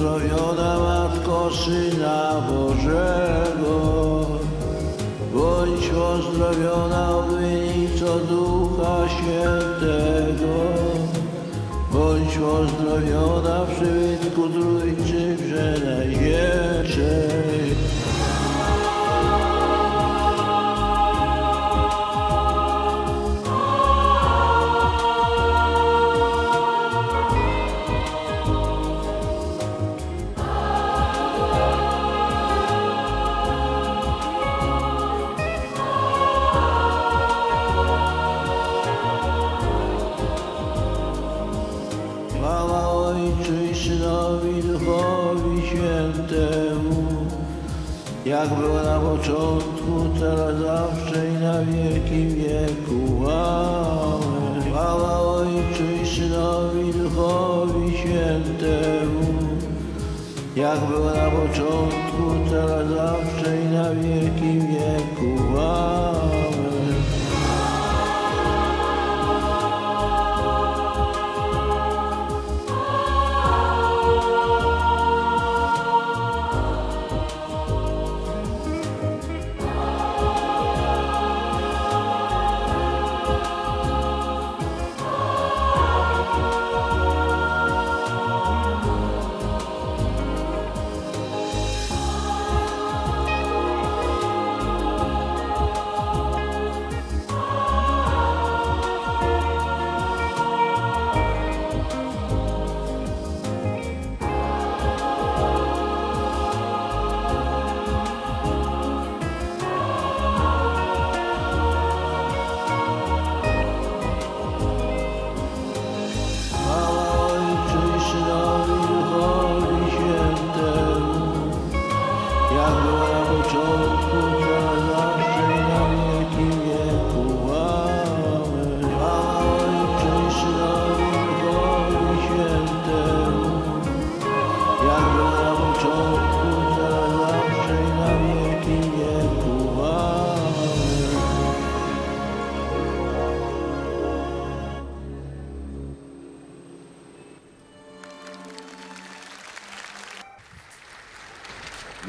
pozdrowiona Matko Syna Bożego. Bądź pozdrowiona obwienico Ducha Świętego. Bądź pozdrowiona w przybytku Trójcy Przenajwiększej. Było na początku, teraz zawsze i na wieki wieku. Amen. Chwała Ojcu i Synowi Duchowi Świętemu, jak było na początku, teraz zawsze i na wieki wieku. Amen.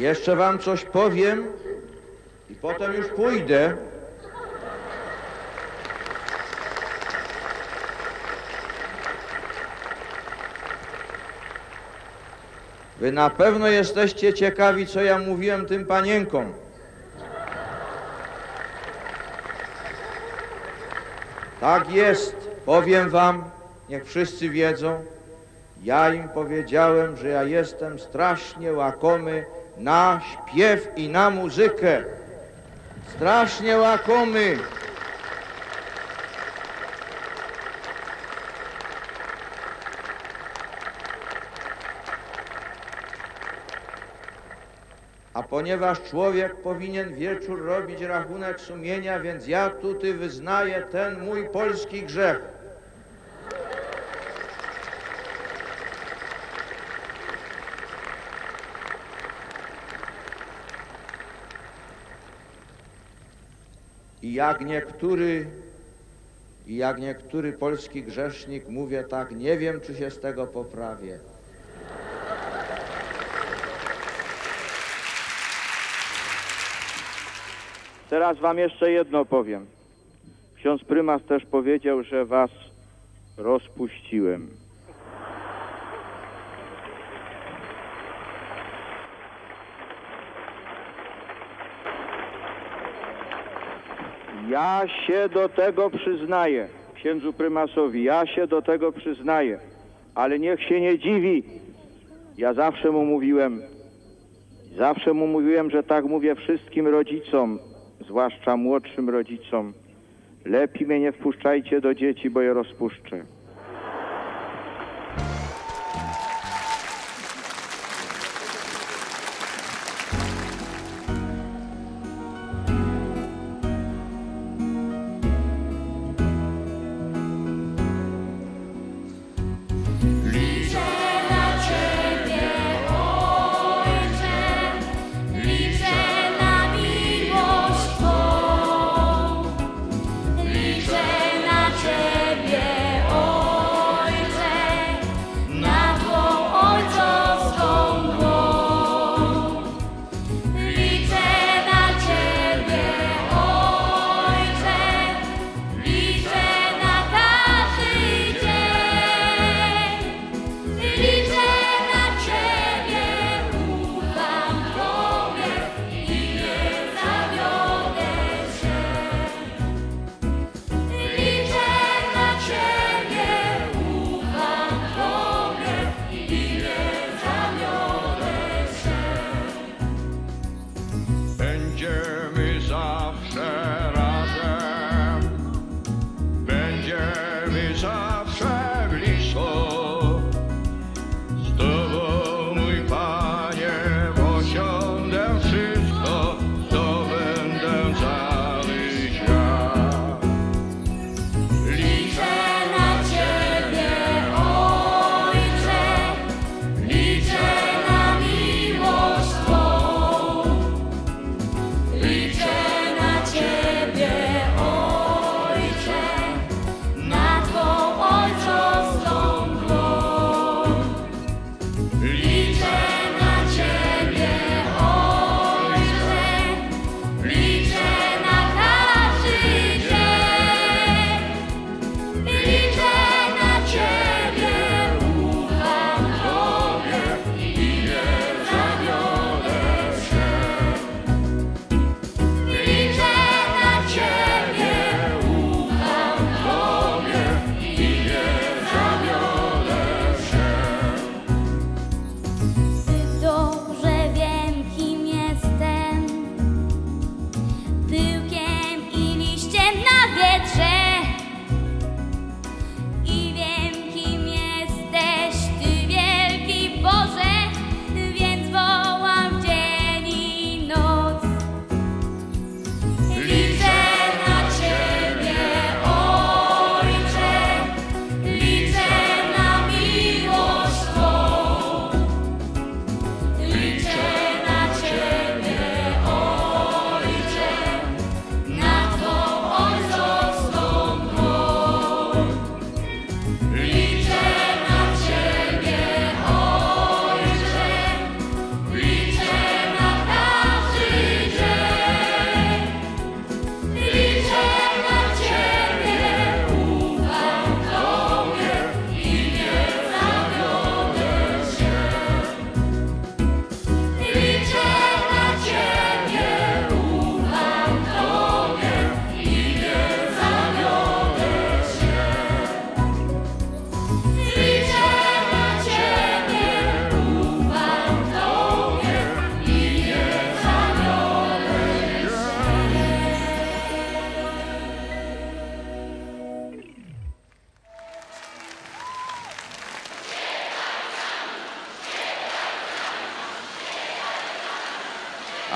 Jeszcze wam coś powiem i potem już pójdę. Wy na pewno jesteście ciekawi, co ja mówiłem tym panienkom. Tak jest, powiem wam, niech wszyscy wiedzą, ja im powiedziałem, że ja jestem strasznie łakomy na śpiew i na muzykę. Strasznie łakomy. A ponieważ człowiek powinien wieczór robić rachunek sumienia, więc ja tutaj wyznaję ten mój polski grzech. Jak niektóry, jak niektóry polski grzesznik mówię tak, nie wiem, czy się z tego poprawię. Teraz wam jeszcze jedno powiem. Ksiądz prymas też powiedział, że was rozpuściłem. Ja się do tego przyznaję, księdzu prymasowi, ja się do tego przyznaję, ale niech się nie dziwi. Ja zawsze mu mówiłem, zawsze mu mówiłem, że tak mówię wszystkim rodzicom, zwłaszcza młodszym rodzicom. Lepiej mnie nie wpuszczajcie do dzieci, bo je rozpuszczę.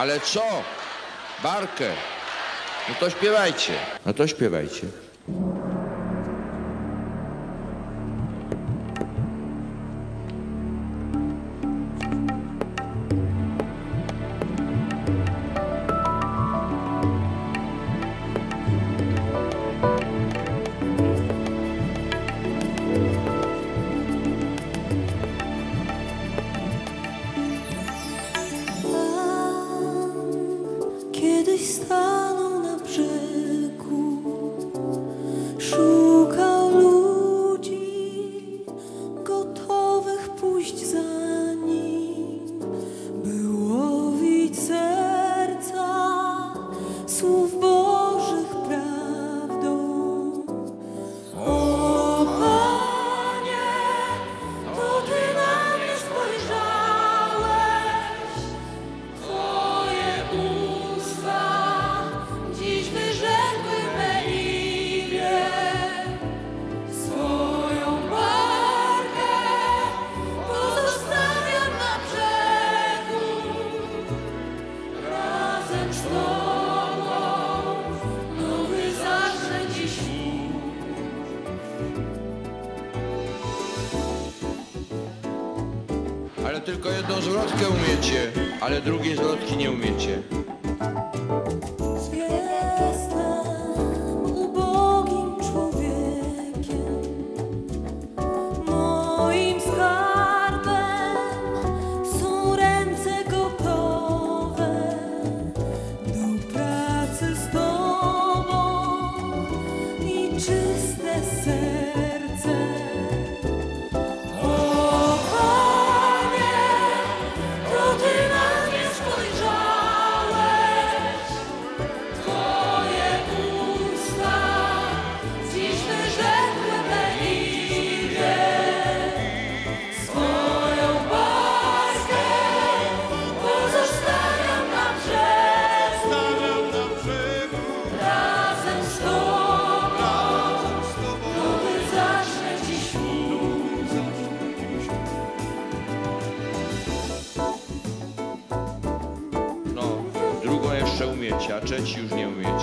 Ale co? Barkę. No to śpiewajcie. No to śpiewajcie. Ale tylko jedną zwrotkę umiecie, ale drugiej zwrotki nie umiecie. zacząć już nie umie.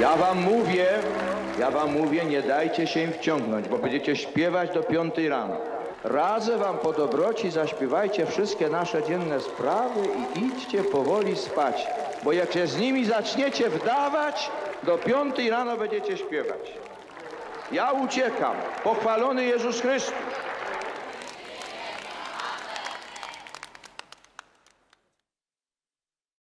Ja wam mówię, ja wam mówię, nie dajcie się im wciągnąć, bo będziecie śpiewać do piątej rano. Radzę wam po dobroci, zaśpiewajcie wszystkie nasze dzienne sprawy i idźcie powoli spać, bo jak się z nimi zaczniecie wdawać, do piątej rano będziecie śpiewać. Ja uciekam, pochwalony Jezus Chrystus.